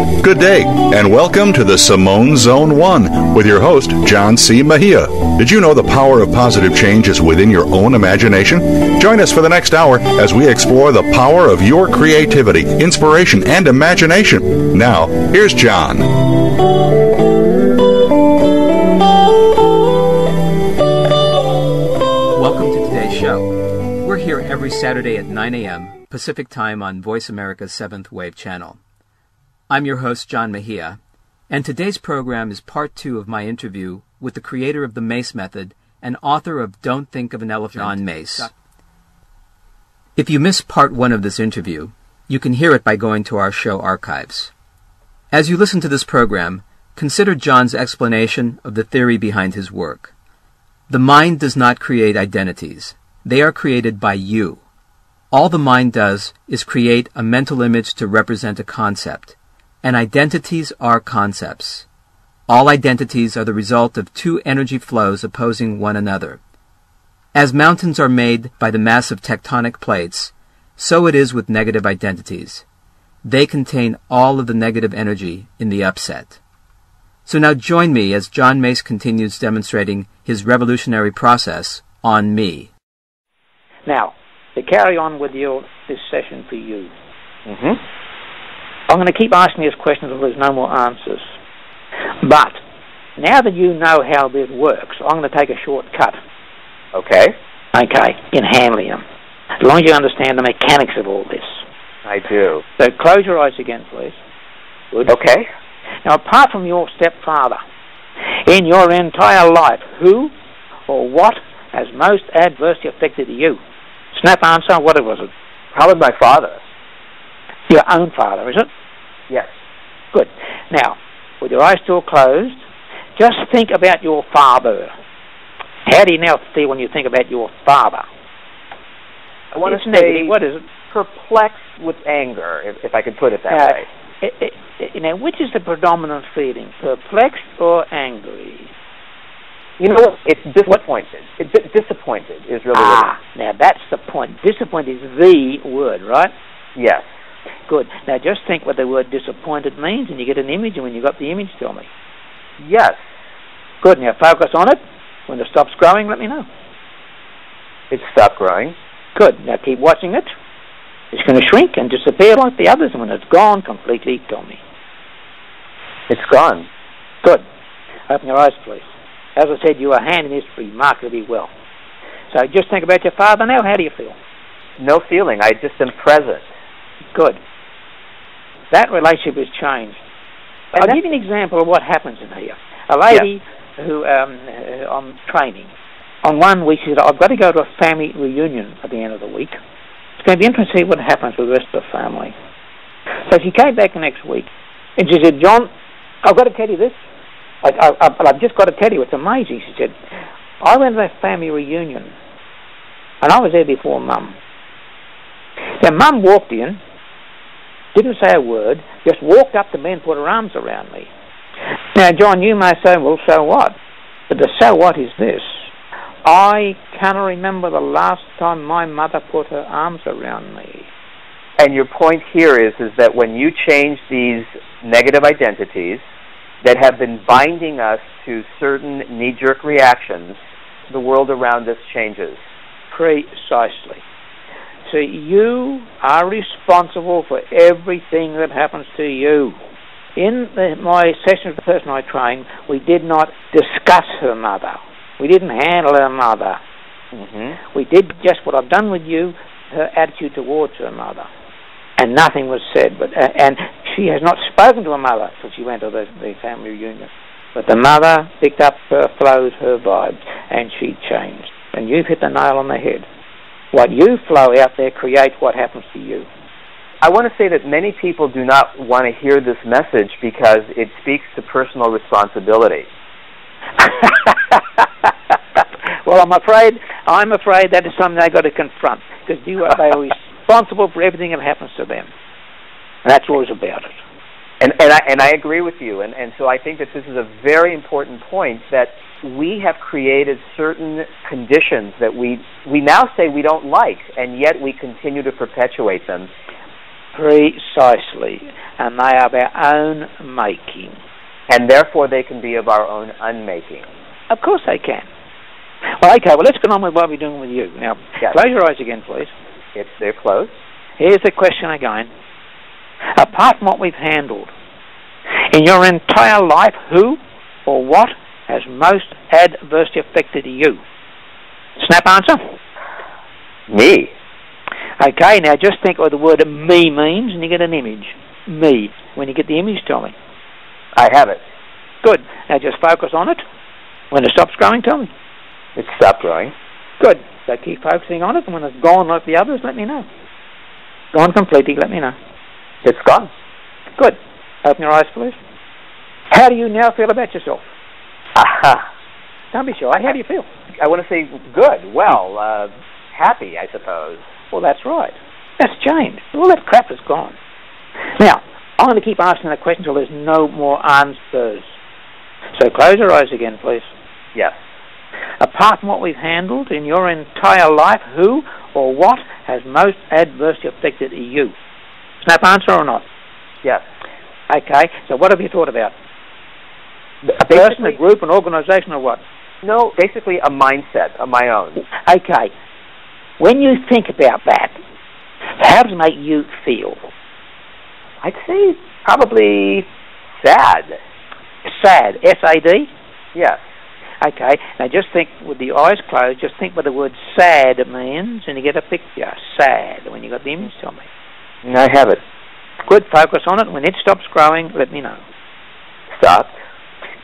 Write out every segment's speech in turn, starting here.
Good day, and welcome to the Simone Zone 1 with your host, John C. Mejia. Did you know the power of positive change is within your own imagination? Join us for the next hour as we explore the power of your creativity, inspiration, and imagination. Now, here's John. Welcome to today's show. We're here every Saturday at 9 a.m. Pacific Time on Voice America's 7th Wave channel. I'm your host, John Mejia, and today's program is part two of my interview with the creator of the Mace Method and author of Don't Think of an Elephant on Mace. If you missed part one of this interview, you can hear it by going to our show archives. As you listen to this program, consider John's explanation of the theory behind his work. The mind does not create identities. They are created by you. All the mind does is create a mental image to represent a concept and identities are concepts. All identities are the result of two energy flows opposing one another. As mountains are made by the mass of tectonic plates, so it is with negative identities. They contain all of the negative energy in the upset. So now join me as John Mace continues demonstrating his revolutionary process on me. Now, to carry on with your this session for you. Mm-hmm. I'm going to keep asking these questions until there's no more answers. But now that you know how this works, I'm going to take a shortcut. Okay. Okay, in handling them. As long as you understand the mechanics of all this. I do. So close your eyes again, please. Good. Okay. Now, apart from your stepfather, in your entire life, who or what has most adversely affected you? Snap answer, what it was it? Probably my father. Your own father, is it? Yes. Good. Now, with your eyes still closed, just think about your father. How do you now feel when you think about your father? I want it's to say negative. What is it? perplexed with anger, if, if I could put it that Uh, way. It, it, it, now, which is the predominant feeling, perplexed or angry? You know what? It's disappointed. It's di- disappointed is really Ah, now that's the point. Disappointed is the word, right? what it. Yes. Good. Now just think what the word disappointed means, and you get an image. And when you've got the image, tell me. Yes. Good. Now focus on it. When it stops growing, let me know. It stopped growing. Good. Now keep watching it. It's going to shrink and disappear like the others, and when it's gone completely, tell me. It's gone. Good. Open your eyes, please. As I said, you are handling this remarkably well. So just think about your father now. How do you feel? No feeling. I just am present. Good. That relationship has changed. And I'll give you an example of what happens in here. A lady who um, uh, I'm training, on one week she said, I've got to go to a family reunion at the end of the week. It's going to be interesting to see what happens with the rest of the family. So she came back the next week, and she said, John, I've got to tell you this. I, I, I, I've just got to tell you, it's amazing. She said, I went to that family reunion, and I was there before Mum. Then Mum walked in, didn't say a word, just walked up to me and put her arms around me. Now, John, you may say, well, so what? But the so what is this. I cannot remember the last time my mother put her arms around me. And your point here is is that when you change these negative identities that have been binding us to certain knee-jerk reactions, the world around us changes. Precisely. So you are responsible for everything that happens to you. In the, my session with the person I trained, we did not discuss her mother. We didn't handle her mother. Mm-hmm. We did just what I've done with you, her attitude towards her mother. And nothing was said. But uh, And she has not spoken to her mother since she went to the, the family reunion. But the mother picked up her flows, her vibes, and she changed. And you've hit the nail on the head. What you flow out there creates what happens to you. I want to say that many people do not want to hear this message because it speaks to personal responsibility. well, I'm afraid I'm afraid that is something they got to confront because you are they are responsible for everything that happens to them, and that's always about it. And and I and I agree with you. And and so I think that this is a very important point that we have created certain conditions that we we now say we don't like, and yet we continue to perpetuate them. Precisely. And they are of our own making. And therefore they can be of our own unmaking. Of course they can. Well, okay, well, let's get on with what we're doing with you. Now, yes. close your eyes again, please. It's they're closed. Here's the question again. Apart from what we've handled, in your entire life, who or what has most adversely affected you? Snap answer? Me. Okay, now just think what the word me means and you get an image. Me. When you get the image, tell me. I have it. Good. Now just focus on it. When it stops growing, tell me. It stopped growing. Good. So keep focusing on it, and when it's gone like the others, let me know. Gone completely, let me know. It's gone. Good. Open your eyes, please. How do you now feel about yourself? Aha. Don't be shy. How do you feel? I want to say good, well, uh, happy, I suppose. Well, that's right. That's changed. All that crap is gone. Now, I'm going to keep asking that question until there's no more answers. So close your eyes again, please. Yes. Apart from what we've handled in your entire life, who or what has most adversely affected you? Snap answer or not? Yes. Okay, so what have you thought about? A person, a group, an organization, or what? No, basically a mindset of my own. Okay. When you think about that, how does it make you feel? I'd say probably sad. Sad. S A D? Yes. Okay. Now just think with the eyes closed, just think what the word sad means and you get a picture. Sad. When you got the image, tell me. I have it. Good. Focus on it. When it stops growing, let me know. Stop.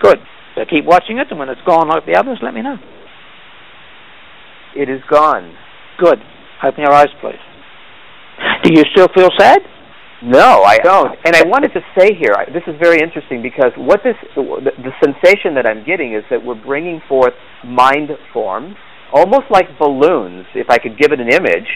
Good. So keep watching it, and when it's gone like the others, let me know. It is gone. Good. Open your eyes, please. Do you still feel sad? No, I don't. And I wanted to say here, this is very interesting because what this, the, the sensation that I'm getting is that we're bringing forth mind forms, almost like balloons, if I could give it an image.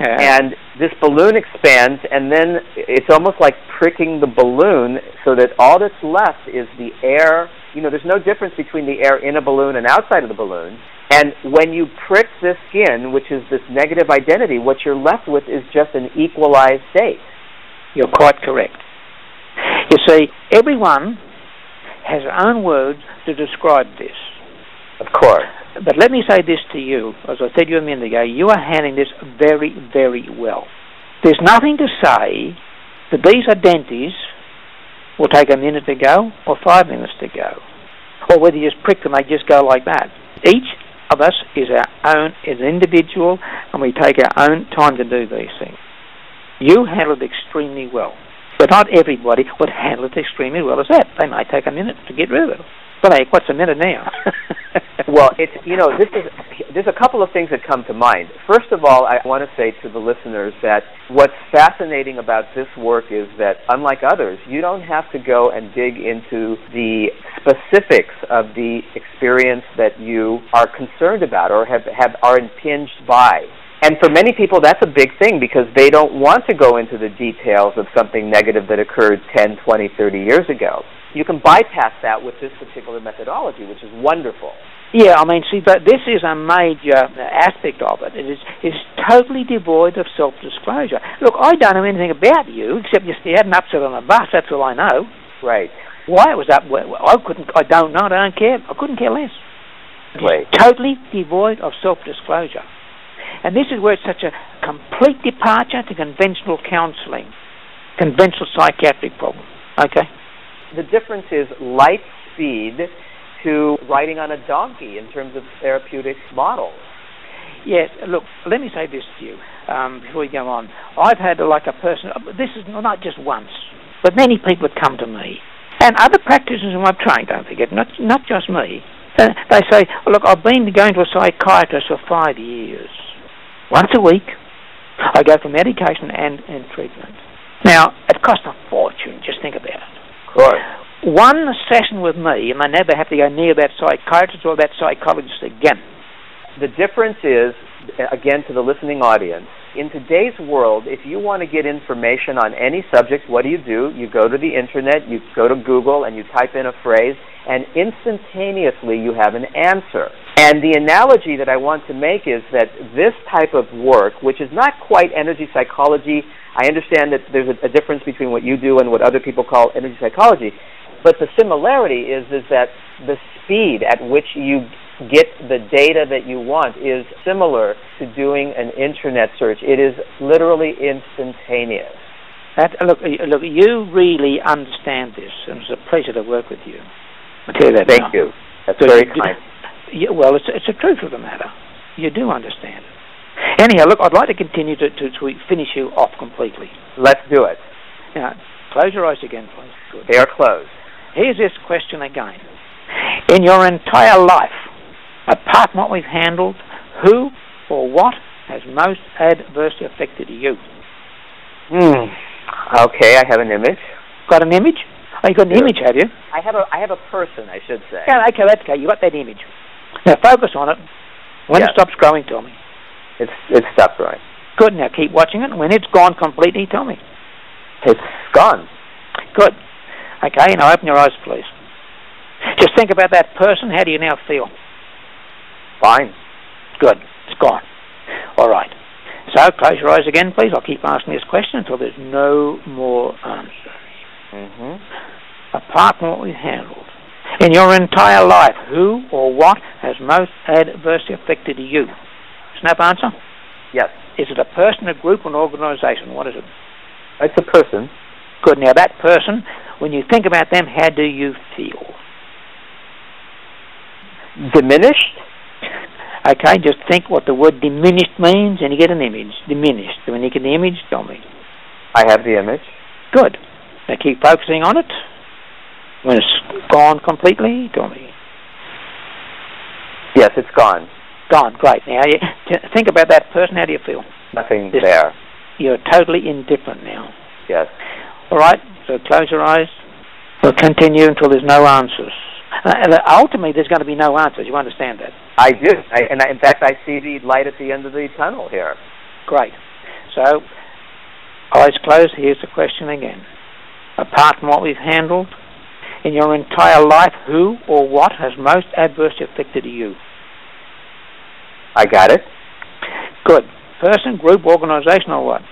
Yeah. And this balloon expands, and then it's almost like pricking the balloon so that all that's left is the air. You know, there's no difference between the air in a balloon and outside of the balloon. And when you prick this skin, which is this negative identity, what you're left with is just an equalized state. You're quite correct. You see, everyone has their own words to describe this. Of course. But let me say this to you, as I said to you a minute ago, you are handling this very, very well. There's nothing to say that these identities will take a minute to go or five minutes to go, or whether you just prick them, they just go like that. Each of us is our own, is an individual, and we take our own time to do these things. You handle it extremely well. But not everybody would handle it extremely well as that. They might take a minute to get rid of it. But hey, what's a minute now? well, it's you know this is there's a couple of things that come to mind. First of all, I want to say to the listeners that what's fascinating about this work is that unlike others, you don't have to go and dig into the specifics of the experience that you are concerned about or have, have are impinged by. And for many people, that's a big thing because they don't want to go into the details of something negative that occurred 10, 20, 30 years ago. You can bypass that with this particular methodology, which is wonderful. Yeah, I mean, see, but this is a major aspect of it. It is is totally devoid of self-disclosure. Look, I don't know anything about you except you had an upset on a bus. That's all I know. Right. Why it was up? I couldn't. I don't know. I don't care. I couldn't care less. Right. Totally devoid of self-disclosure. And this is where it's such a complete departure to conventional counseling, conventional psychiatric problem. Okay? The difference is light speed to riding on a donkey in terms of therapeutic models. Yes, look, let me say this to you um, before we go on. I've had like a person, this is not just once, but many people have come to me. And other practitioners whom I've trained, don't forget, not, not just me. Uh, they say, look, I've been going to a psychiatrist for five years once a week. I go for medication and, and treatment. Now, it costs a fortune, just think about it. Right. One session with me, and they never have to go near that psychiatrist or that psychologist again. The difference is, uh, again, to the listening audience, in today's world, if you want to get information on any subject, what do you do? You go to the internet, you go to Google, and you type in a phrase, and instantaneously you have an answer. And the analogy that I want to make is that this type of work, which is not quite energy psychology, I understand that there's a, a difference between what you do and what other people call energy psychology, but the similarity is is that the speed at which you get the data that you want is similar to doing an internet search. It is literally instantaneous. That, uh, look, uh, look, you really understand this, and it's a pleasure to work with you. I tell you that. Thank now. you. That's very kind. You, well, it's, it's the truth of the matter. You do understand. Anyhow, look, I'd like to continue to, to, to finish you off completely. Let's do it. Now, close your eyes again, please. Good. They are closed. Here's this question again. In your entire life, apart from what we've handled, who or what has most adversely affected you? Hmm. Okay, I have an image. Got an image? Oh, you got an Sure. image, have you? I have a I have a person, I should say. Yeah, okay, that's okay. You got that image. Now focus on it. When Yes. it stops growing, tell me. It's it's stopped growing. Good. Now keep watching it. When it's gone completely, tell me. It's gone. Good. Okay. Now open your eyes, please. Just think about that person. How do you now feel? Fine. Good. It's gone. All right. So close your eyes again, please. I'll keep asking this question until there's no more answer. hmm Apart from what we've handled, in your entire life, who or what has most adversely affected you? Snap answer. Yes. Is it a person, a group, an organization? What is it? It's a person. Good. Now that person, when you think about them, how do you feel? Diminished? Okay, just think what the word diminished means and you get an image. Diminished. When you get the image, tell me. I have the image. Good. Now keep focusing on it. When it's gone completely, tell me. Yes, it's gone. Gone. Great. Now you think about that person. How do you feel? Nothing Yes. there. You're totally indifferent now. Yes. All right. So close your eyes. We'll continue until there's no answers. Uh, and ultimately, there's going to be no answers. You understand that? I do. I, and I, in fact, I see the light at the end of the tunnel here. Great. So, eyes closed. Here's the question again. Apart from what we've handled, in your entire life, who or what has most adversely affected you? I got it. Good. Person, group, organization, or what?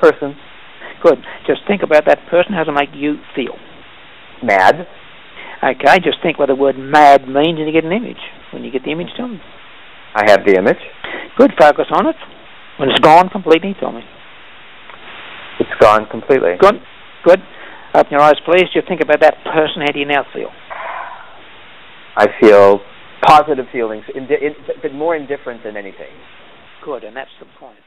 Person. Good. Just think about that person. How does it make you feel? Mad. Okay. Just think what the word mad means, and you get an image. When you get the image, tell me. I have the image. Good. Focus on it. When it's gone completely, tell me. It's gone completely. Good. Good. Open your eyes, please. Do you think about that person. How do you now feel? I feel positive feelings, but more indifferent than anything. Good. And that's the point.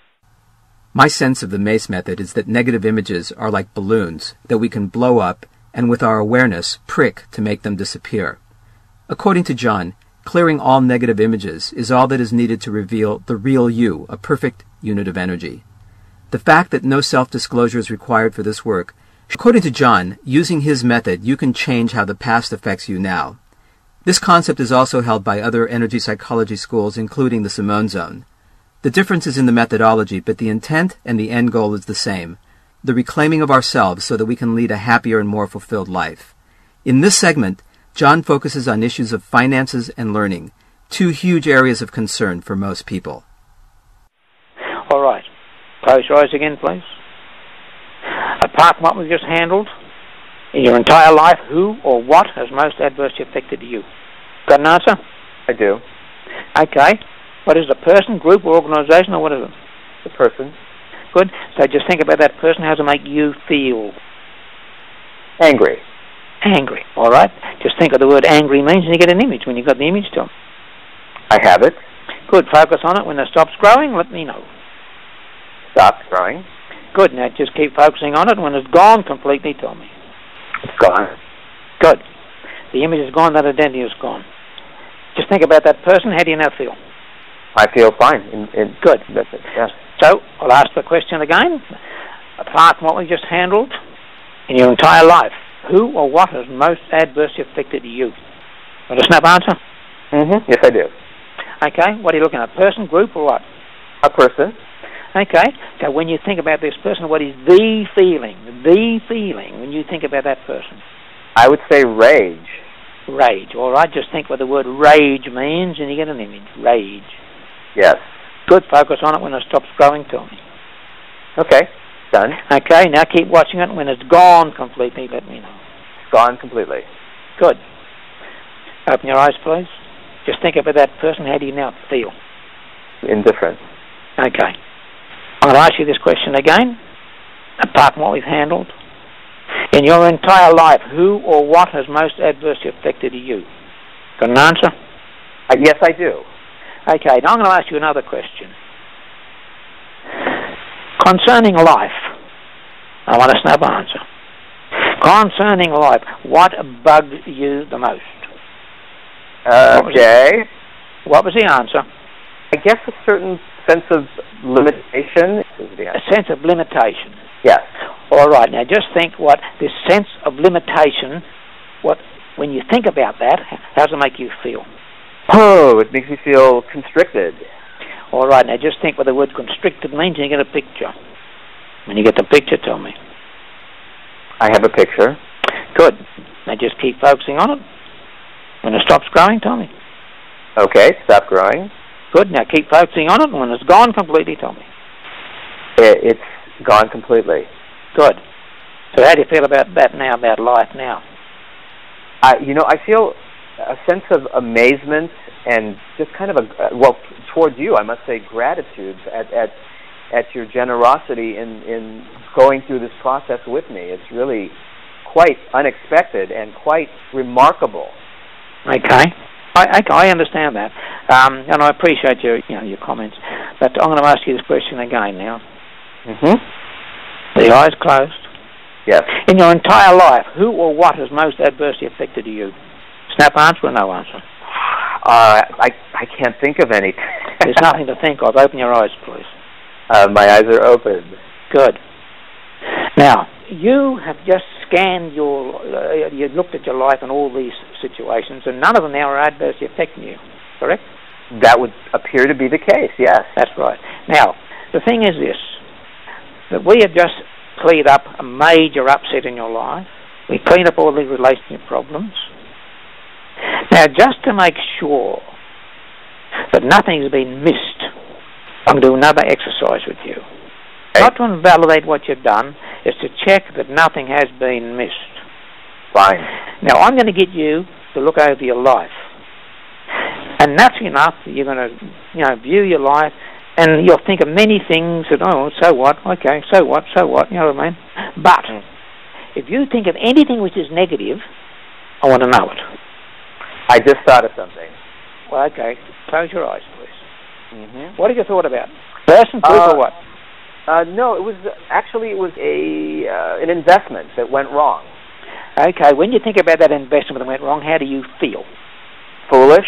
My sense of the MACE method is that negative images are like balloons that we can blow up and with our awareness prick to make them disappear. According to John, clearing all negative images is all that is needed to reveal the real you, a perfect unit of energy. The fact that no self-disclosure is required for this work, according to John, using his method, you can change how the past affects you now. This concept is also held by other energy psychology schools, including the Simone Zone. The difference is in the methodology, but the intent and the end goal is the same the reclaiming of ourselves so that we can lead a happier and more fulfilled life. In this segment, John focuses on issues of finances and learning, two huge areas of concern for most people. All right. Close your eyes again, please. Apart from what we've just handled, in your entire life, who or what has most adversely affected you? Got an answer? I do. Okay. What is it, a person, group, or organization, or what is it? The person. Good. So just think about that person. How does it make you feel? Angry. Angry. All right. Just think of the word angry means, and you get an image. When you've got the image, tell me. I have it. Good. Focus on it. When it stops growing, let me know. Stops growing. Good. Now just keep focusing on it. When it's gone completely, tell me. It's gone. Good. The image is gone. That identity is gone. Just think about that person. How do you now feel? I feel fine. In, in, Good. That's it. Yeah. So I'll ask the question again. Apart from what we just handled, in your entire life, who or what has most adversely affected you? Want a snap answer? hmm Yes, I do. Okay. What are you looking at? Person, group, or what? A person. Okay. So when you think about this person, what is the feeling? The feeling when you think about that person? I would say rage. Rage. All right, just think what the word rage means and you get an image. Rage. Yes. Good. Focus on it when it stops growing. Tell me. Okay. Done. Okay, now keep watching it. When it's gone completely, let me know. It's gone completely. Good. Open your eyes, please. Just think about that person. How do you now feel? Indifferent. Okay. I'm going to ask you this question again, apart from what we've handled. In your entire life, who or what has most adversely affected you? Got an answer? Uh, yes, I do. Okay, now I'm going to ask you another question. Concerning life, I want a snap answer. Concerning life, what bugged you the most? Okay. What was the answer? I guess a certain sense of limitation A sense of limitation. Yes. All right, now just think what this sense of limitation, what when you think about that, how does it make you feel? Oh, it makes me feel constricted. All right, now just think what the word constricted means and you get a picture. When you get the picture, tell me. I have a picture. Good. Now just keep focusing on it. When it stops growing, tell me. Okay, stop growing. Good. Now keep focusing on it. and When it's gone completely, tell me. It, it's gone completely. Good. So how do you feel about that now, about life now? I, you know, I feel a sense of amazement and just kind of a uh, well towards you. I must say gratitude at at at your generosity in in going through this process with me. It's really quite unexpected and quite remarkable. Okay. I, I, I understand that, um, and I appreciate your you know your comments. But I'm going to ask you this question again now. Mm-hmm. The eyes closed. Yes. In your entire life, who or what has most adversely affected you? Snap answer or no answer? Uh, I I can't think of anything. There's nothing to think of. Open your eyes, please. Uh, my eyes are open. Good. Now, you have just scanned your, uh, you looked at your life and all these situations, and none of them now are adversely affecting you, correct? That would appear to be the case. Yes. That's right. Now, the thing is this, that we have just cleared up a major upset in your life. We cleaned up all the relationship problems. Now, just to make sure that nothing's been missed, I'm going to do another exercise with you. Not to invalidate what you've done, is to check that nothing has been missed. Fine. Now, I'm going to get you to look over your life. And naturally enough, you're going to, you know, view your life, and you'll think of many things that, oh, so what? Okay, so what? So what? You know what I mean? But Mm. if you think of anything which is negative, I want to know it. I just thought of something. Well, okay, close your eyes, please. Mm-hmm. What have you thought about? Person, group, Uh, or what? Uh, no, it was actually it was a uh, an investment that went wrong. Okay, when you think about that investment that went wrong, how do you feel? Foolish.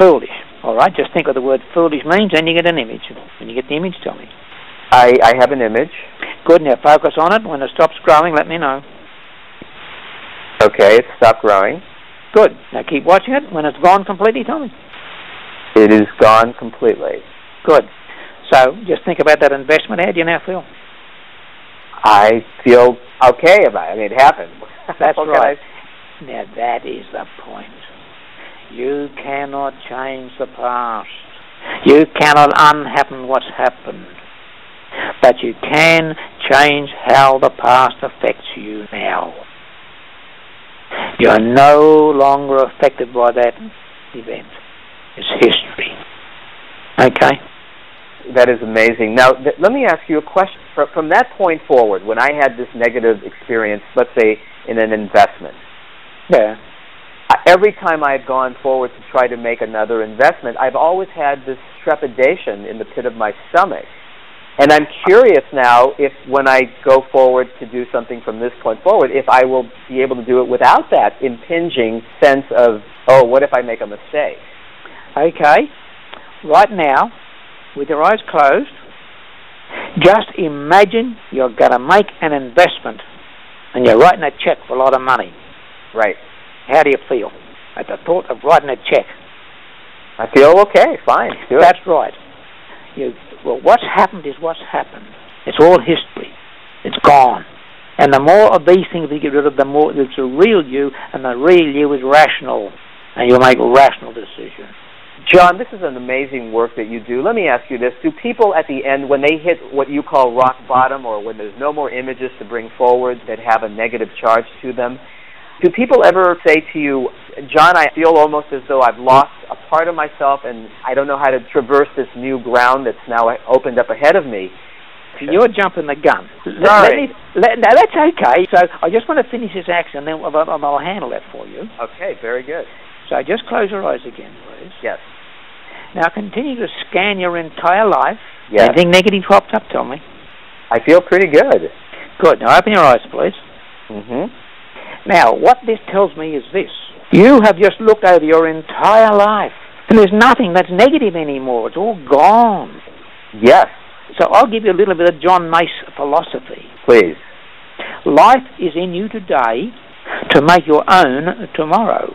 Foolish. All right, just think what the word foolish means, and you get an image. When you get the image, tell me. I I have an image. Good, now focus on it. When it stops growing, let me know. Okay, it stopped growing. Good. Now keep watching it. When it's gone completely, tell me. It is gone completely. Good. So just think about that investment. How do you now feel? I feel okay about it. I mean, it happened. That's right. I- Now that is the point. You cannot change the past. You cannot unhappen what's happened. But you can change how the past affects you now. You're no longer affected by that event. It's history. Okay? That is amazing. Now, th- let me ask you a question. Fr- From that point forward, when I had this negative experience, let's say in an investment, Yeah. I- every time I've gone forward to try to make another investment, I've always had this trepidation in the pit of my stomach. And I'm curious now if when I go forward to do something from this point forward, if I will be able to do it without that impinging sense of, oh, what if I make a mistake? Okay. Right now, with your eyes closed, just imagine you're going to make an investment and you're writing a check for a lot of money. Right. How do you feel at the thought of writing a check? I feel okay, fine. That's right. You, well, what's happened is what's happened. It's all history. It's gone. And the more of these things you get rid of, the more there's a real you, and the real you is rational, and you'll make rational decisions. John, this is an amazing work that you do. Let me ask you this. Do people at the end, when they hit what you call rock bottom or when there's no more images to bring forward that have a negative charge to them, do people ever say to you, John, I feel almost as though I've lost a part of myself and I don't know how to traverse this new ground that's now opened up ahead of me? You're jumping the gun. Sorry. Let me, let, no, that's okay. So I just want to finish this action, and then I'll, I'll handle that for you. Okay, very good. So just close your eyes again, please. Yes. Now continue to scan your entire life. Yes. Anything negative pops up, tell me. I feel pretty good. Good. Now open your eyes, please. Mm-hmm. Now, what this tells me is this. You have just looked over your entire life, and there's nothing that's negative anymore. It's all gone. Yes, So I'll give you a little bit of John Mace philosophy. please. Life is in you today to make your own tomorrow.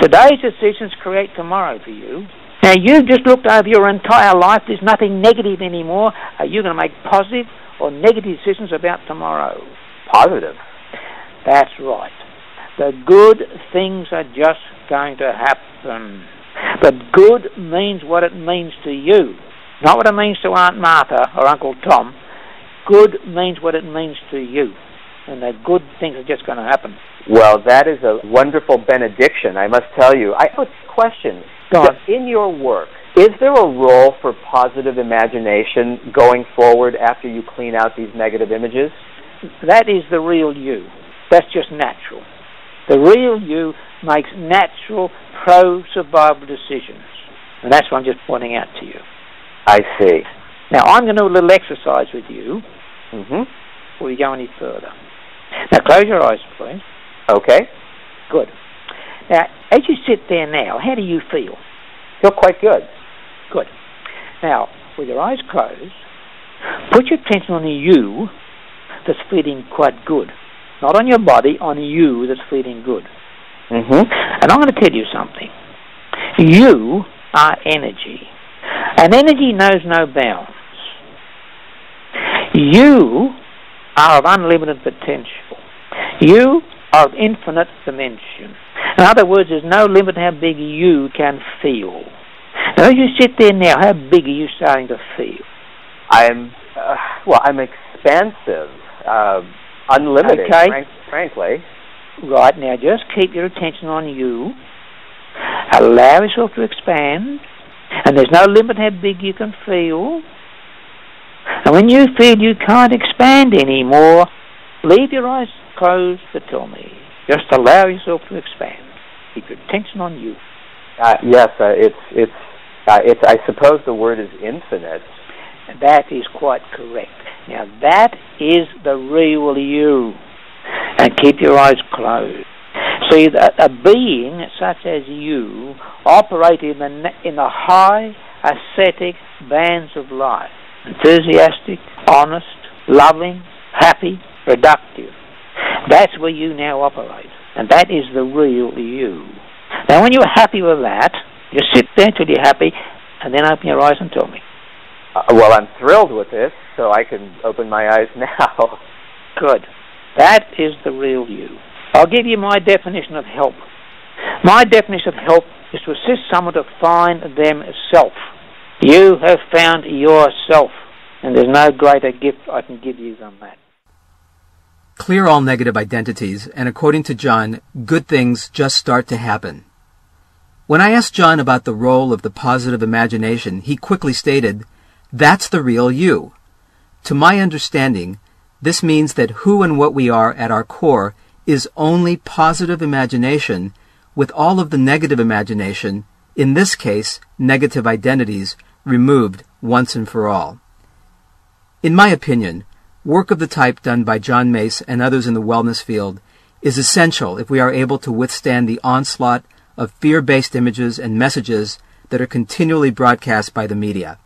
Today's decisions create tomorrow for you. Now, you've just looked over your entire life. There's nothing negative anymore. Are you going to make positive or negative decisions about tomorrow? Positive. That's right. The good things are just going to happen. But good means what it means to you, not what it means to Aunt Martha or Uncle Tom. Good means what it means to you. And that good things are just going to happen. Well, that is a wonderful benediction, I must tell you. I have a question. In your work, is there a role for positive imagination going forward after you clean out these negative images? That is the real you. That's just natural. The real you makes natural pro survival decisions. And that's what I'm just pointing out to you. I see. Now, I'm going to do a little exercise with you Mm-hmm. before we go any further. Now, close your eyes, please. Okay. Good. Now, as you sit there now, how do you feel? Feel quite good. Good. Now, with your eyes closed, put your attention on the you that's feeling quite good. Not on your body, on you that's feeling good. Mm-hmm. And I'm going to tell you something. You are energy. And energy knows no bounds. You are of unlimited potential. You are of infinite dimension. In other words, there's no limit how big you can feel. Now, as you sit there now, how big are you starting to feel? I'm, uh, well, I'm expansive, uh, unlimited, Okay. frank, frankly. Right, now just keep your attention on you. Allow yourself to expand. And there's no limit how big you can feel. And when you feel you can't expand anymore, leave your eyes closed but tell me. Just allow yourself to expand. Keep your attention on you. Uh, yes, uh, it's, it's, uh, it's, I suppose the word is infinite. That is quite correct. Now that is the real you. And keep your eyes closed. See, that a being such as you operate in the, in the high ascetic bands of life. Enthusiastic, honest, loving, happy, productive. That's where you now operate. And that is the real you. Now when you're happy with that, you sit there till you're happy, and then open your eyes and tell me. Uh, well, I'm thrilled with this, so I can open my eyes now. Good. That is the real you. I'll give you my definition of help. My definition of help is to assist someone to find themself. You have found yourself, and there's no greater gift I can give you than that. Clear all negative identities, and according to John, good things just start to happen. When I asked John about the role of the positive imagination, he quickly stated, That's the real you. To my understanding, this means that who and what we are at our core is only positive imagination with all of the negative imagination, in this case, negative identities, removed once and for all. In my opinion, work of the type done by John Mace and others in the wellness field is essential if we are able to withstand the onslaught of fear-based images and messages that are continually broadcast by the media.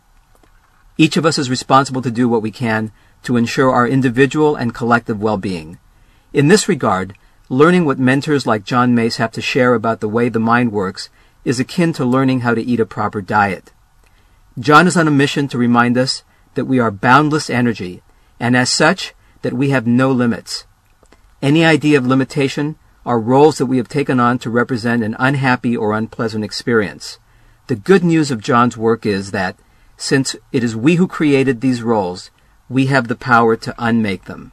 Each of us is responsible to do what we can to ensure our individual and collective well-being. In this regard, learning what mentors like John Mace have to share about the way the mind works is akin to learning how to eat a proper diet. John is on a mission to remind us that we are boundless energy, and as such, that we have no limits. Any idea of limitation are roles that we have taken on to represent an unhappy or unpleasant experience. The good news of John's work is that, since it is we who created these roles, we have the power to unmake them.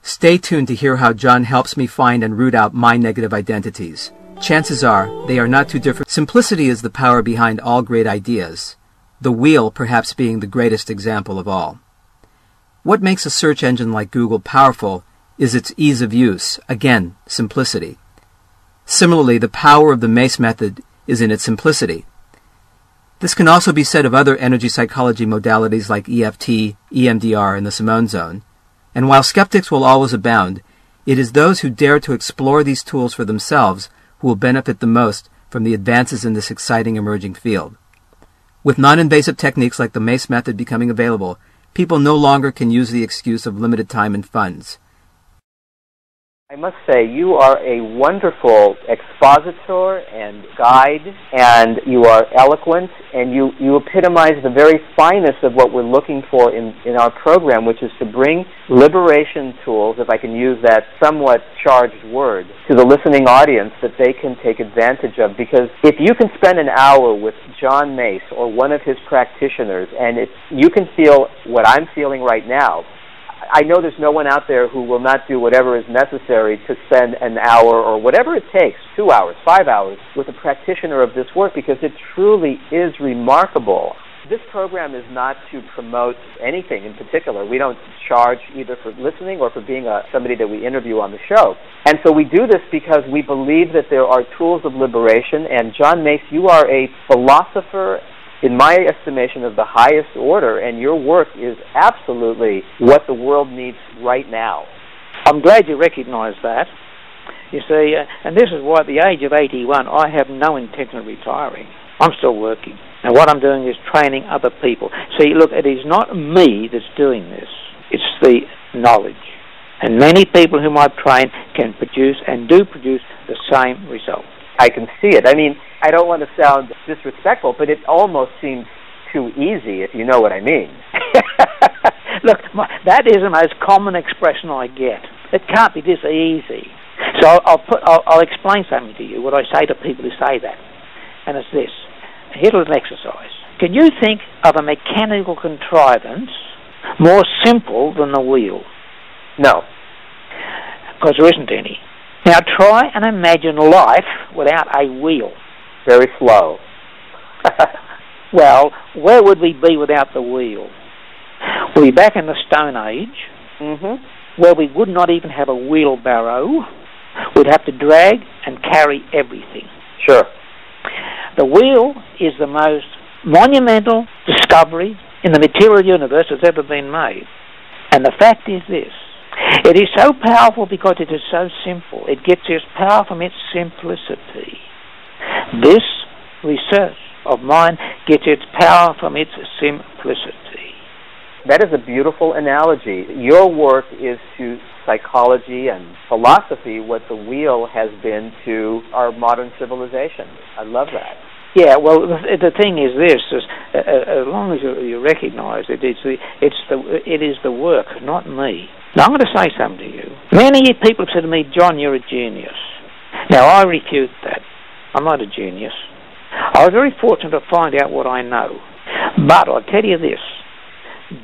Stay tuned to hear how John helps me find and root out my negative identities. Chances are they are not too different. Simplicity is the power behind all great ideas, the wheel perhaps being the greatest example of all. What makes a search engine like Google powerful is its ease of use, again, simplicity. Similarly, the power of the MACE method is in its simplicity. This can also be said of other energy psychology modalities like EFT, EMDR, and the Simone Zone. And while skeptics will always abound, it is those who dare to explore these tools for themselves who will benefit the most from the advances in this exciting emerging field. With non invasive techniques like the MACE method becoming available, people no longer can use the excuse of limited time and funds. I must say, you are a wonderful expositor and guide, and you are eloquent, and you, you epitomize the very finest of what we're looking for in, in our program, which is to bring liberation tools, if I can use that somewhat charged word, to the listening audience that they can take advantage of. Because if you can spend an hour with John Mace or one of his practitioners, and you can feel what I'm feeling right now, I know there's no one out there who will not do whatever is necessary to spend an hour or whatever it takes, two hours, five hours, with a practitioner of this work because it truly is remarkable. This program is not to promote anything in particular. We don't charge either for listening or for being a, somebody that we interview on the show. And so we do this because we believe that there are tools of liberation. And John Mace, you are a philosopher in my estimation, of the highest order, and your work is absolutely what the world needs right now. I'm glad you recognize that. You see, uh, and this is why at the age of 81, I have no intention of retiring. I'm still working. And what I'm doing is training other people. See, look, it is not me that's doing this, it's the knowledge. And many people whom I've trained can produce and do produce the same result. I can see it. I mean, I don't want to sound disrespectful, but it almost seems too easy, if you know what I mean. Look, my, that is the most common expression I get. It can't be this easy. So I'll, I'll put, I'll, I'll explain something to you. What I say to people who say that, and it's this: here's an exercise. Can you think of a mechanical contrivance more simple than the wheel? No, because there isn't any. Now try and imagine life without a wheel. Very slow. well, where would we be without the wheel? We'd be back in the Stone Age, mm-hmm. where we would not even have a wheelbarrow. We'd have to drag and carry everything. Sure. The wheel is the most monumental discovery in the material universe that's ever been made. And the fact is this it is so powerful because it is so simple. It gets its power from its simplicity. This research of mine gets its power from its simplicity. That is a beautiful analogy. Your work is to psychology and philosophy what the wheel has been to our modern civilization. I love that. Yeah, well, the, the thing is this: is, uh, uh as long as you, you recognise it, it's the it's the it is the work, not me. Now, I'm going to say something to you. Many people have said to me, "John, you're a genius." Now, I refute that. I'm not a genius. I was very fortunate to find out what I know. But I'll tell you this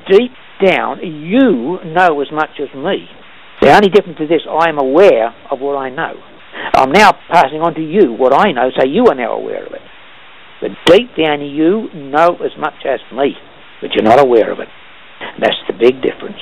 deep down, you know as much as me. The only difference is this I am aware of what I know. I'm now passing on to you what I know, so you are now aware of it. But deep down, you know as much as me, but you're not aware of it. That's the big difference.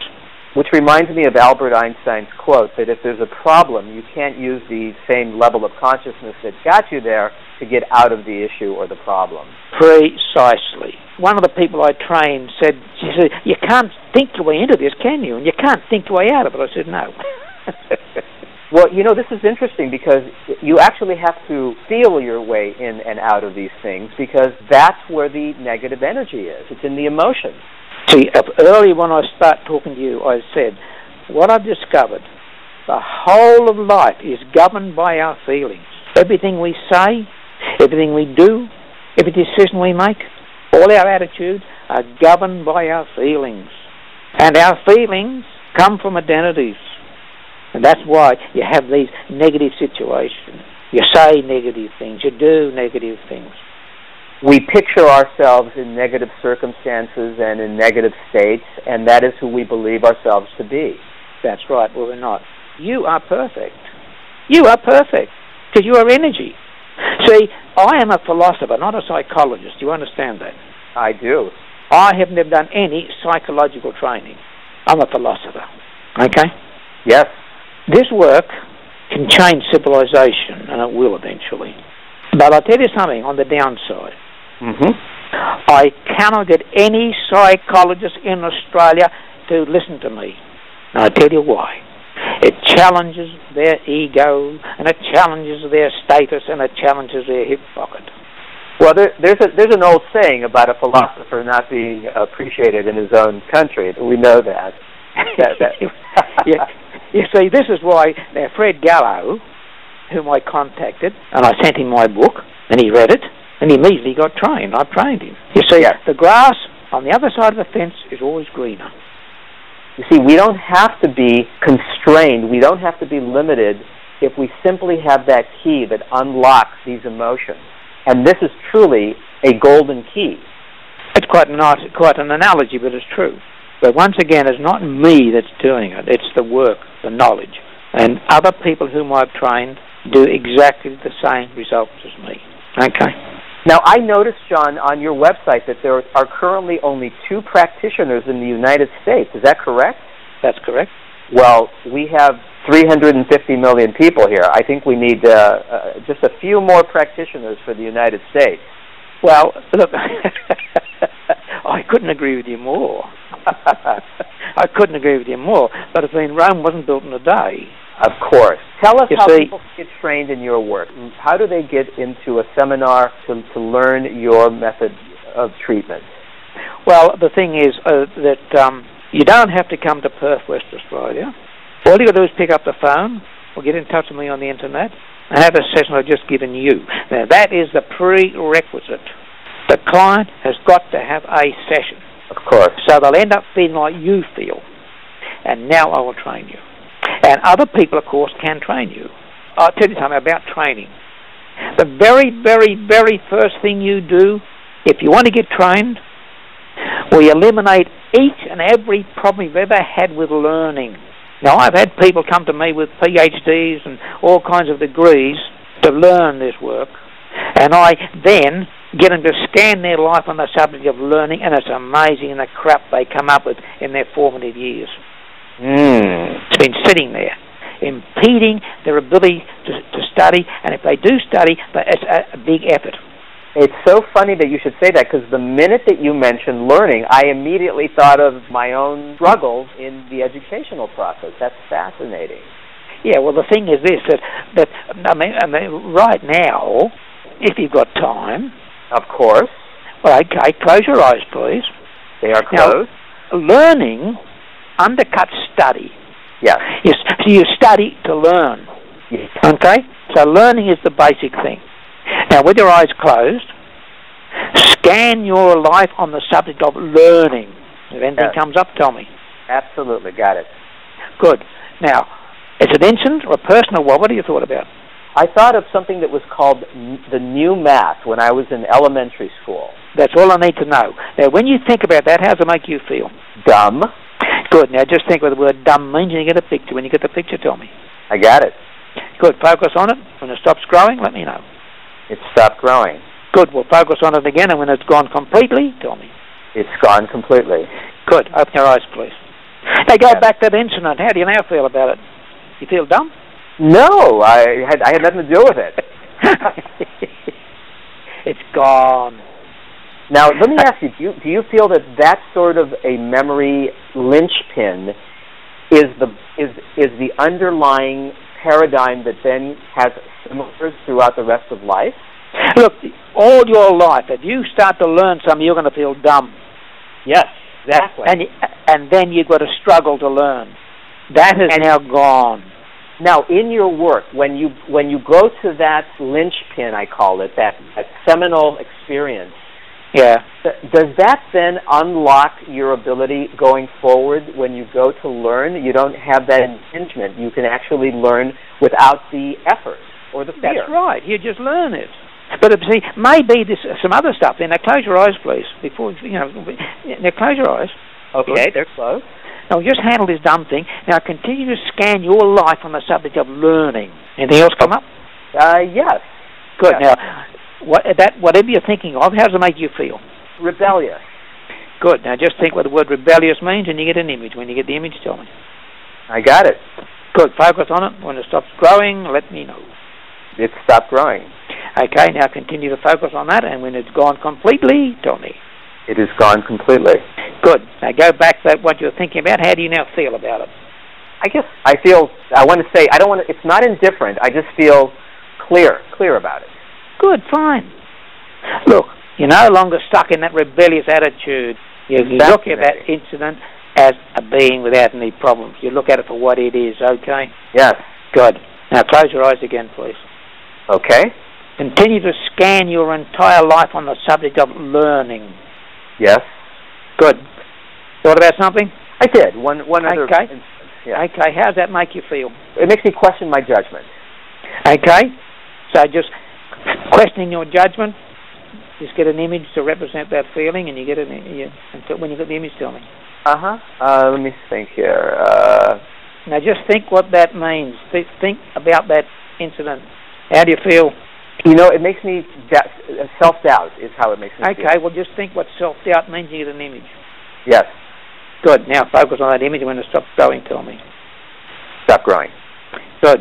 Which reminds me of Albert Einstein's quote that if there's a problem, you can't use the same level of consciousness that got you there to get out of the issue or the problem. Precisely. One of the people I trained said, she said, you can't think your way into this, can you? And you can't think your way out of it. I said, no. well, you know, this is interesting because you actually have to feel your way in and out of these things because that's where the negative energy is. It's in the emotions. See, early when I start talking to you, I said, what I've discovered, the whole of life is governed by our feelings. Everything we say, everything we do, every decision we make, all our attitudes are governed by our feelings. And our feelings come from identities. And that's why you have these negative situations. You say negative things, you do negative things. We picture ourselves in negative circumstances and in negative states, and that is who we believe ourselves to be. That's right, well, we're not. You are perfect. You are perfect because you are energy. See, I am a philosopher, not a psychologist. You understand that? I do. I have never done any psychological training. I'm a philosopher. Okay? Yes. This work can change civilization, and it will eventually. But I'll tell you something on the downside. Mm-hmm. I cannot get any psychologist in Australia to listen to me. And I'll tell you why. It challenges their ego, and it challenges their status, and it challenges their hip pocket. Well, there, there's a, there's an old saying about a philosopher not being appreciated in his own country. We know that. that, that. yeah. You see, this is why now Fred Gallo, whom I contacted, and I sent him my book, and he read it, and he immediately got trained. I trained him. You see, Yes. the grass on the other side of the fence is always greener. You see, we don't have to be constrained. We don't have to be limited if we simply have that key that unlocks these emotions. And this is truly a golden key. It's quite an quite an analogy, but it's true. But once again, it's not me that's doing it. It's the work, the knowledge, and other people whom I've trained do exactly the same results as me. Okay. Now, I noticed, John, on your website that there are currently only two practitioners in the United States. Is that correct? That's correct. Well, we have 350 million people here. I think we need uh, uh, just a few more practitioners for the United States. Well, look, I couldn't agree with you more. I couldn't agree with you more. But I mean, Rome wasn't built in a day. Of course. Tell us You how see- people get trained in your work. How do they get into a seminar to, to learn your method of treatment? Well, the thing is uh, that um, you don't have to come to Perth, West Australia. All you got to do is pick up the phone or get in touch with me on the internet and have a session I've just given you. Now, that is the prerequisite. The client has got to have a session. Of course. So they'll end up feeling like you feel. And now I will train you. And other people, of course, can train you. I'll tell you something about training. The very, very, very first thing you do, if you want to get trained, we eliminate each and every problem you've ever had with learning. Now, I've had people come to me with PhDs and all kinds of degrees to learn this work, and I then get them to scan their life on the subject of learning, and it's amazing the crap they come up with in their formative years. Mm. It's been sitting there, impeding their ability to, to study, and if they do study, but it's a, a big effort. It's so funny that you should say that because the minute that you mentioned learning, I immediately thought of my own struggles in the educational process. That's fascinating. Yeah, well, the thing is this that that I mean, I mean, right now, if you've got time, Of course, well, okay, close your eyes, please. they are Now- closed. Learning undercuts study. yes. You, so you study to learn. yes. Okay, so learning is the basic thing. Now, with your eyes closed, scan your life on the subject of learning. If anything Yes. comes up, tell me. Absolutely, got it. Good. Now, is it instant or a personal? What, what have you thought about? I thought of something that was called the new math when I was in elementary school. That's all I need to know. Now, when you think about that, how does it make you feel? Dumb. Good. Now, just think what the word dumb means and you get a picture. When you get the picture, tell me. I got it. Good. Focus on it. When it stops growing, let me know. It stopped growing. Good. We'll focus on it again, and when it's gone completely, tell me. It's gone completely. Good. Open your eyes, please. Now, go Yeah. back to that incident. How do you now feel about it? You feel dumb? No, I had I had nothing to do with it. it's gone. Now, let me ask you: Do you do you feel that that sort of a memory linchpin is the is is the underlying paradigm that then has similars throughout the rest of life? Look, all your life, if you start to learn something, you're going to feel dumb. Yes, exactly. And, and then you've got to struggle to learn. That is And- now gone. Now, in your work, when you when you go to that linchpin, I call it that, that seminal experience, Yeah. Does that then unlock your ability going forward when you go to learn? You don't have that impingement. You can actually learn without the effort or the fear. That's right. You just learn it. But uh, see, maybe there's some other stuff there. Now close your eyes, please. Before you know, now close your eyes. Okay, they're closed. Now just handle this dumb thing. Now continue to scan your life on the subject of learning. Anything else come up? Uh, yes. Good. Yes. Now, what, that whatever you're thinking of, how does it make you feel? Rebellious. Good. Now just think what the word rebellious means, and you get an image. When you get the image, tell me. I got it. Good. Focus on it. When it stops growing, let me know. It stopped growing. Okay. Now continue to focus on that, and when it's gone completely, tell me. It is gone completely. Good. Now go back to what you're thinking about. How do you now feel about it? I guess I feel. I want to say I don't want to. It's not indifferent. I just feel clear, clear about it. Good. Fine. Look, you're no longer stuck in that rebellious attitude. You, you look at that incident as a being without any problems. You look at it for what it is. Okay. Yes. Good. Now close your eyes again, please. Okay. Continue to scan your entire life on the subject of learning. Yes. Good. Thought about something? I did. One. One other. Okay. instance. Yeah. Okay. How does that make you feel? It makes me question my judgment. Okay. So just questioning your judgment. Just get an image to represent that feeling, and you get an. You, until when you get the image, tell me. Uh-huh. Uh Let me think here. Uh, Now just think what that means. Think, think about that incident. How do you feel? You know, it makes me da- self doubt is how it makes me feel. Okay. Well, just think what self doubt means. You get an image. Yes. Good. Now focus on that image. and When it stops growing, tell me. Stop growing. Good.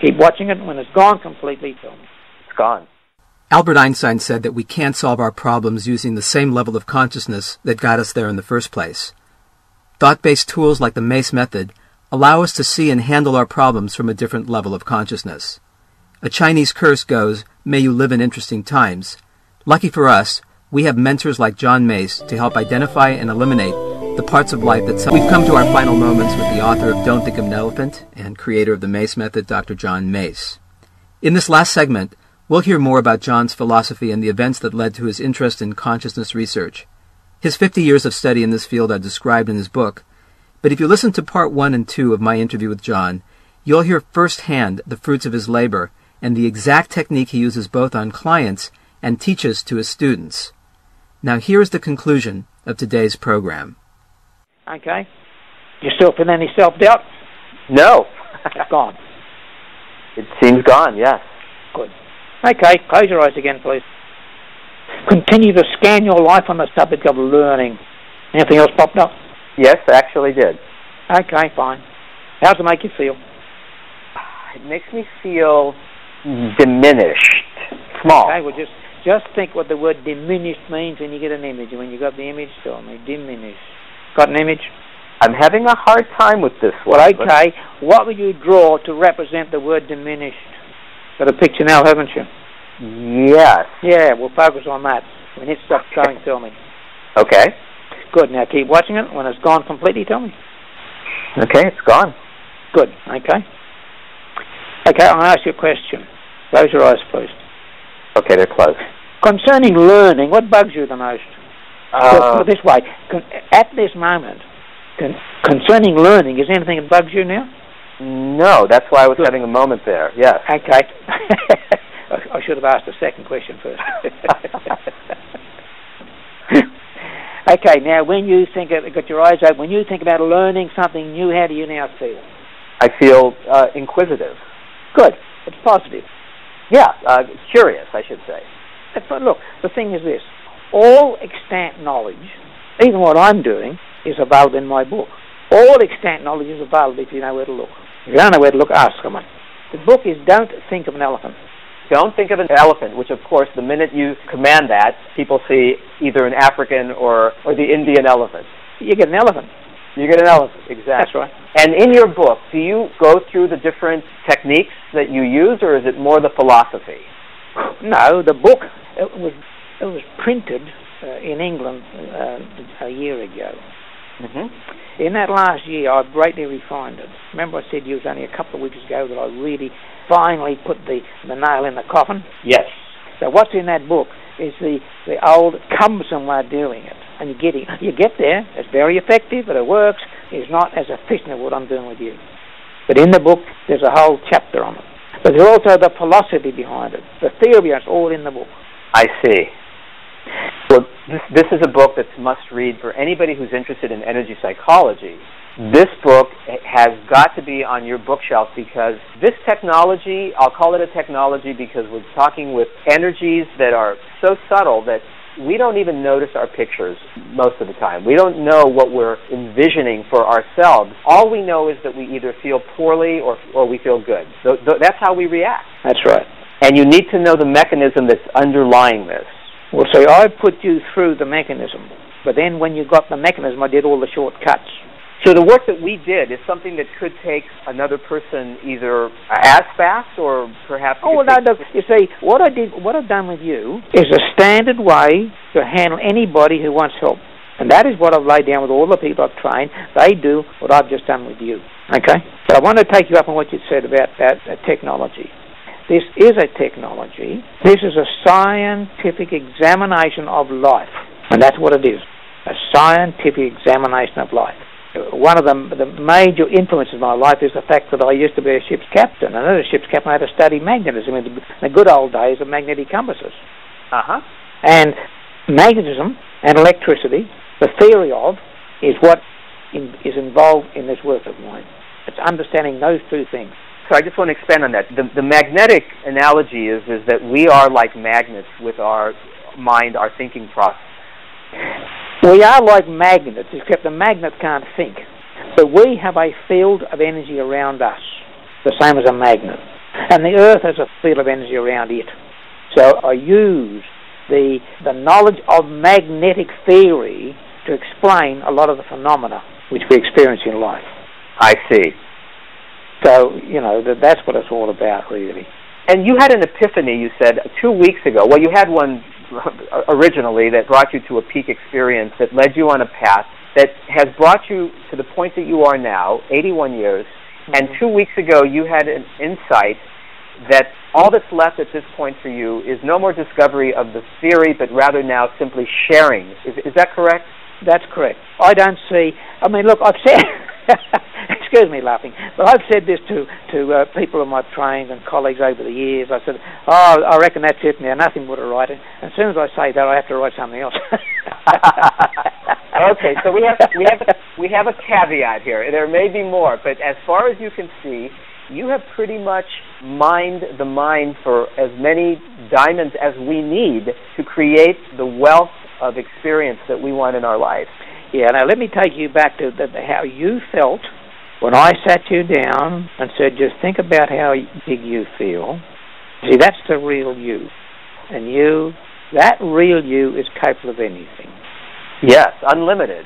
Keep watching it. When it's gone completely, tell me. It's gone. Albert Einstein said that we can't solve our problems using the same level of consciousness that got us there in the first place. Thought based tools like the MACE method allow us to see and handle our problems from a different level of consciousness. A Chinese curse goes, May you live in interesting times. Lucky for us, we have mentors like John Mace to help identify and eliminate the parts of life that some. We've come to our final moments with the author of Don't Think of an Elephant and creator of the MACE method, Dr. John Mace. In this last segment, we'll hear more about John's philosophy and the events that led to his interest in consciousness research. His 50 years of study in this field are described in his book, but if you listen to part one and two of my interview with John, you'll hear firsthand the fruits of his labor and the exact technique he uses both on clients and teaches to his students. Now here is the conclusion of today's program. Okay. You still feel any self doubt? No. It's gone. it seems gone. Yes. Good. Okay. Close your eyes again, please. Continue to scan your life on the subject of learning. Anything else popped up? Yes, I actually did. Okay, fine. How does it make you feel? It makes me feel diminished, small. Okay, well just just think what the word diminished means and you get an image. When you got the image, tell me diminished. Got an image? I'm having a hard time with this one. Well, okay. What would you draw to represent the word diminished? Got a picture now, haven't you? Yes. Yeah, we'll focus on that. When it stops going, tell me. Okay. Good. Now keep watching it. When it's gone completely, tell me. Okay, it's gone. Good. Okay. Okay, I'll ask you a question. Close your eyes, please. Okay, they're closed. Concerning learning, what bugs you the most? Uh, put it this way, con- at this moment, con- concerning learning, is there anything that bugs you now? no, that's why I was Good. having a moment there. Yes. Okay. I I should have asked the second question first. okay, now when you think of, got your eyes open, when you think about learning something new, how do you now feel? I feel uh, inquisitive. Good. It's positive. Yeah, uh, curious, I should say. But look, the thing is this: all extant knowledge, even what I'm doing, is available in my book. All extant knowledge is available if you know where to look. If you don't know where to look, ask someone. The book is "Don't Think of an Elephant." Don't think of an elephant, which of course, the minute you command that, people see either an African or, or the Indian elephant. You get an elephant. You get an elephant, exactly. That's right. And in your book, do you go through the different techniques that you use, or is it more the philosophy? No, the book it was it was printed uh, in England uh, a year ago. Mm-hmm. In that last year, I've greatly refined it. Remember, I said it was only a couple of weeks ago that I really finally put the, the nail in the coffin. Yes. So what's in that book is the, the old cumbersome way of doing it. And you get, it, you get there, it's very effective, but it works. It's not as efficient as what I'm doing with you. But in the book, there's a whole chapter on it. But there's also the philosophy behind it. The theory is all in the book. I see. Well, this, this is a book that's must read for anybody who's interested in energy psychology. This book has got to be on your bookshelf because this technology, I'll call it a technology because we're talking with energies that are so subtle that we don't even notice our pictures most of the time. We don't know what we're envisioning for ourselves. All we know is that we either feel poorly or, or we feel good. So, that's how we react. That's right. And you need to know the mechanism that's underlying this. Well, see, I put you through the mechanism, but then when you got the mechanism, I did all the shortcuts. So the work that we did is something that could take another person either as fast or perhaps. Oh well, no, no. You see, what I did, what I've done with you is a standard way to handle anybody who wants help, and that is what I've laid down with all the people I've trained. They do what I've just done with you. Okay. But I want to take you up on what you said about that, that technology. This is a technology. This is a scientific examination of life. And that's what it is a scientific examination of life. One of the, the major influences in my life is the fact that I used to be a ship's captain. And as a ship's captain, I had to study magnetism in the good old days of magnetic compasses. Uh huh. And magnetism and electricity, the theory of, is what in, is involved in this work of mine. It's understanding those two things. So I just want to expand on that. The, the magnetic analogy is is that we are like magnets with our mind, our thinking process. We are like magnets, except the magnet can't think. But we have a field of energy around us, the same as a magnet. And the Earth has a field of energy around it. So I use the, the knowledge of magnetic theory to explain a lot of the phenomena which we experience in life. I see. So, you know, that, that's what it's all about, really. And you had an epiphany, you said, two weeks ago. Well, you had one originally that brought you to a peak experience that led you on a path that has brought you to the point that you are now, 81 years. Mm-hmm. And two weeks ago, you had an insight that all that's left at this point for you is no more discovery of the theory, but rather now simply sharing. Is, is that correct? That's correct. I don't see. I mean, look, I've said. excuse me laughing, but I've said this to to uh, people of my trained and colleagues over the years. I said, "Oh, I reckon that's it now. Nothing more to write." And as soon as I say that, I have to write something else. okay, so we have we have we have a caveat here. There may be more, but as far as you can see, you have pretty much mined the mine for as many diamonds as we need to create the wealth of experience that we want in our lives. Yeah, now let me take you back to the, how you felt when I sat you down and said, just think about how big you feel. See, that's the real you. And you, that real you is capable of anything. Yes, unlimited,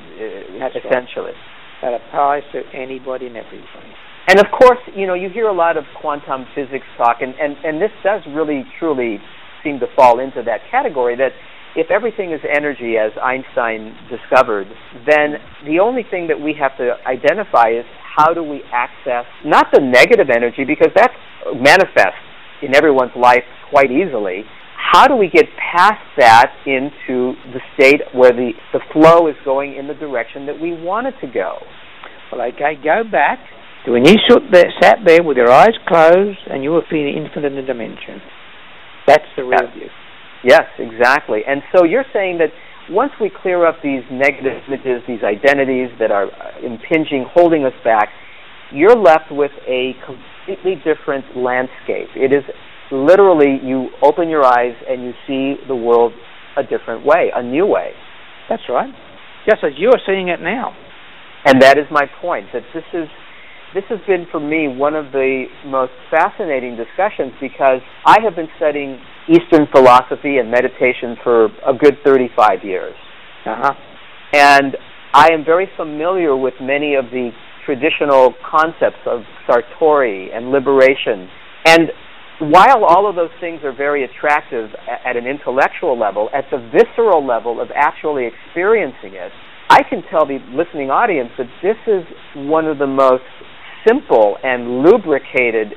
that's essentially. Right. That applies to anybody and everybody. And of course, you know, you hear a lot of quantum physics talk, and, and, and this does really, truly seem to fall into that category that if everything is energy, as Einstein discovered, then the only thing that we have to identify is how do we access not the negative energy, because that manifests in everyone's life quite easily. How do we get past that into the state where the, the flow is going in the direction that we want it to go? Well, okay, go back to when you there, sat there with your eyes closed and you were feeling infinite in dimension. That's the real view. Yes, exactly. And so you're saying that once we clear up these negative images, these identities that are uh, impinging, holding us back, you're left with a completely different landscape. It is literally you open your eyes and you see the world a different way, a new way. That's right. Just as you're seeing it now. And that is my point, that this is this has been for me one of the most fascinating discussions because I have been studying Eastern philosophy and meditation for a good 35 years. Uh-huh. And I am very familiar with many of the traditional concepts of Satori and liberation. And while all of those things are very attractive at an intellectual level, at the visceral level of actually experiencing it, I can tell the listening audience that this is one of the most simple and lubricated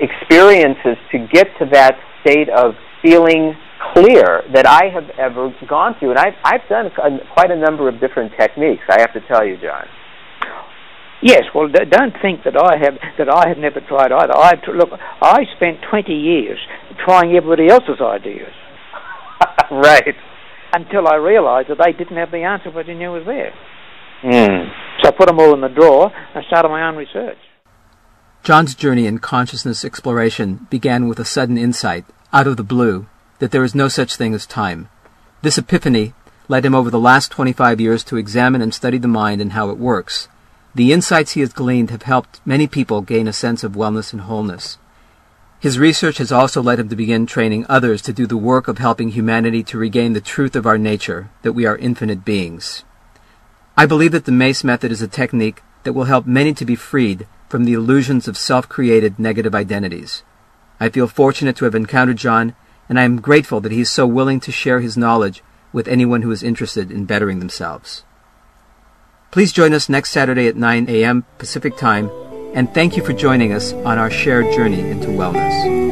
experiences to get to that state of feeling clear that I have ever gone through. And I've, I've done quite a number of different techniques, I have to tell you, John. Yes, well, don't think that I have that I have never tried either. I look, I spent 20 years trying everybody else's ideas. right. Until I realised that they didn't have the answer, but I knew was there. Mm. So I put them all in the drawer and started my own research. John's journey in consciousness exploration began with a sudden insight, out of the blue, that there is no such thing as time. This epiphany led him over the last 25 years to examine and study the mind and how it works. The insights he has gleaned have helped many people gain a sense of wellness and wholeness. His research has also led him to begin training others to do the work of helping humanity to regain the truth of our nature, that we are infinite beings. I believe that the MACE method is a technique that will help many to be freed from the illusions of self-created negative identities. I feel fortunate to have encountered John, and I am grateful that he is so willing to share his knowledge with anyone who is interested in bettering themselves. Please join us next Saturday at 9 a.m. Pacific Time and thank you for joining us on our shared journey into wellness.